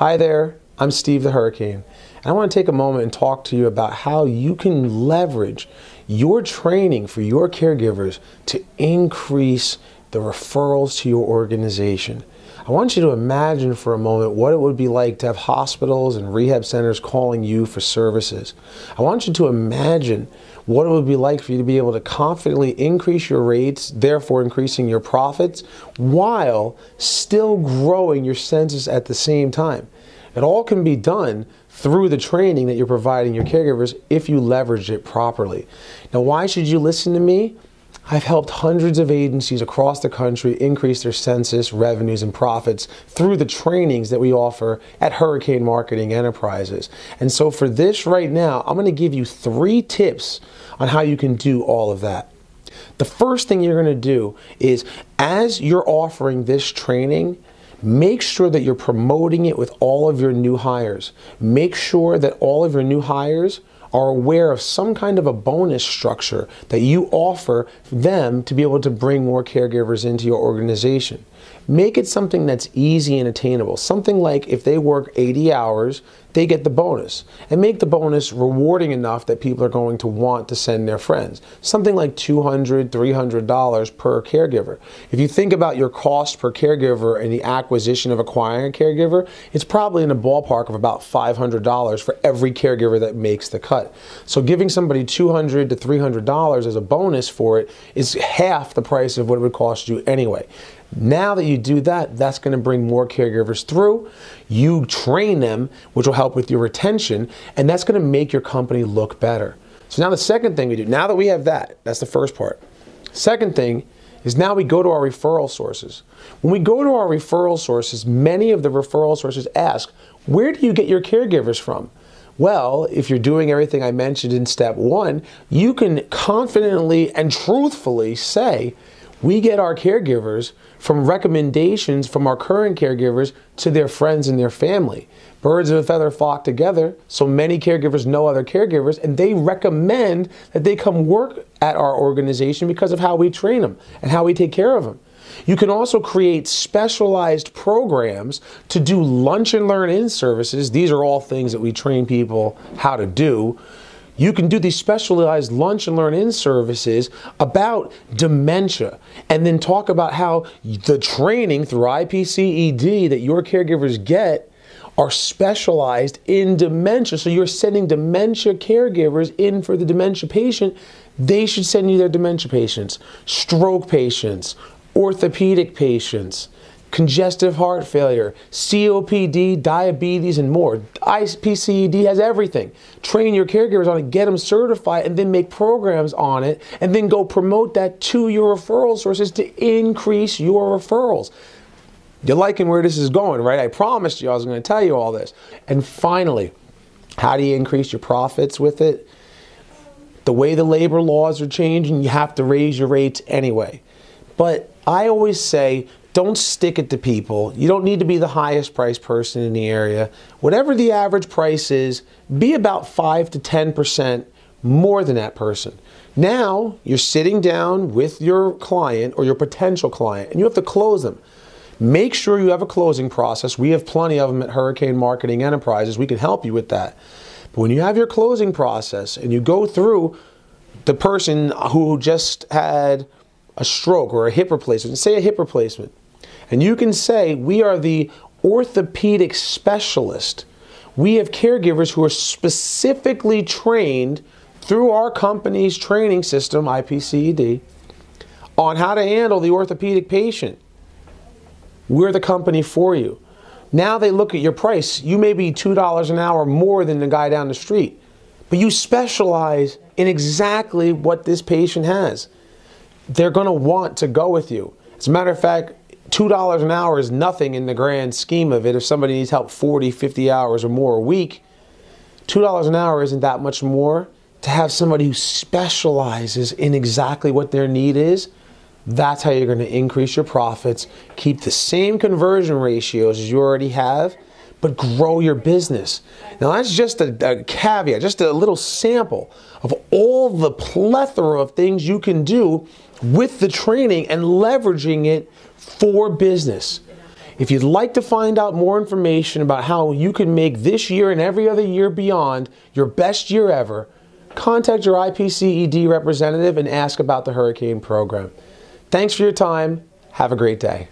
Hi there, I'm Steve the Hurricane. And I want to take a moment and talk to you about how you can leverage your training for your caregivers to increase the referrals to your organization. I want you to imagine for a moment what it would be like to have hospitals and rehab centers calling you for services. I want you to imagine what it would be like for you to be able to confidently increase your rates, therefore increasing your profits, while still growing your census at the same time. It all can be done through the training that you're providing your caregivers if you leverage it properly. Now, why should you listen to me? I've helped hundreds of agencies across the country increase their census, revenues, and profits through the trainings that we offer at Hurricane Marketing Enterprises. And so, for this right now, I'm going to give you three tips on how you can do all of that. The first thing you're going to do is as you're offering this training, Make sure that you're promoting it with all of your new hires. Make sure that all of your new hires are aware of some kind of a bonus structure that you offer them to be able to bring more caregivers into your organization. Make it something that's easy and attainable. Something like if they work 80 hours, they get the bonus. And make the bonus rewarding enough that people are going to want to send their friends. Something like $200, $300 per caregiver. If you think about your cost per caregiver and the acquisition of acquiring a caregiver, it's probably in the ballpark of about $500 for every caregiver that makes the cut. So giving somebody 200 to $300 as a bonus for it is half the price of what it would cost you anyway. Now that you do that, that's going to bring more caregivers through. You train them, which will help with your retention, and that's going to make your company look better. So now the second thing we do, now that we have that, that's the first part. Second thing is now we go to our referral sources. When we go to our referral sources, many of the referral sources ask, where do you get your caregivers from? Well, if you're doing everything I mentioned in step one, you can confidently and truthfully say, we get our caregivers from recommendations from our current caregivers to their friends and their family. Birds of a feather flock together, so many caregivers know other caregivers, and they recommend that they come work at our organization because of how we train them and how we take care of them. You can also create specialized programs to do lunch and learn in services. These are all things that we train people how to do you can do these specialized lunch and learn in services about dementia and then talk about how the training through IPCED that your caregivers get are specialized in dementia. So you're sending dementia caregivers in for the dementia patient. They should send you their dementia patients, stroke patients, orthopedic patients congestive heart failure, COPD, diabetes, and more. IPCED has everything. Train your caregivers on it, get them certified, and then make programs on it, and then go promote that to your referral sources to increase your referrals. You're liking where this is going, right? I promised you I was going to tell you all this. And finally, how do you increase your profits with it? The way the labor laws are changing, you have to raise your rates anyway. But I always say don't stick it to people. You don't need to be the highest price person in the area. Whatever the average price is, be about 5 to 10% more than that person. Now you're sitting down with your client or your potential client and you have to close them. Make sure you have a closing process. We have plenty of them at Hurricane Marketing Enterprises. We can help you with that. But when you have your closing process and you go through the person who just had a stroke or a hip replacement, say a hip replacement, and you can say, we are the orthopedic specialist. We have caregivers who are specifically trained through our company's training system, IPCED, on how to handle the orthopedic patient. We're the company for you. Now they look at your price. You may be $2 an hour more than the guy down the street, but you specialize in exactly what this patient has. They're going to want to go with you. As a matter of fact, $2 an hour is nothing in the grand scheme of it. If somebody needs help 40, 50 hours or more a week, $2 an hour isn't that much more. To have somebody who specializes in exactly what their need is, that's how you're going to increase your profits, keep the same conversion ratios as you already have, but grow your business. Now, that's just a, a, caveat, just a little sample of all the plethora of things you can do with the training and leveraging it for business. If you'd like to find out more information about how you can make this year and every other year beyond your best year ever, contact your IPCED representative and ask about the Hurricane program. Thanks for your time. Have a great day.